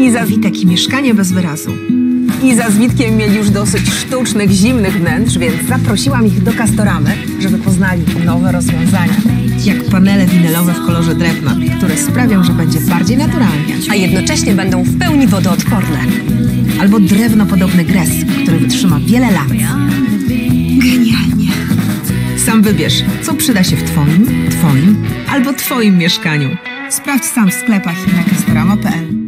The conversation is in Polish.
Iza Witek i mieszkanie bez wyrazu. Iza z Witkiem mieli już dosyć sztucznych, zimnych wnętrz, więc zaprosiłam ich do Castoramy, żeby poznali nowe rozwiązania. Jak panele winylowe w kolorze drewna, które sprawią, że będzie bardziej naturalnie. A jednocześnie będą w pełni wodoodporne. Albo drewnopodobny gres, który wytrzyma wiele lat. Genialnie. Sam wybierz, co przyda się w Twoim, Twoim albo Twoim mieszkaniu. Sprawdź sam w sklepach i na castorama.pl.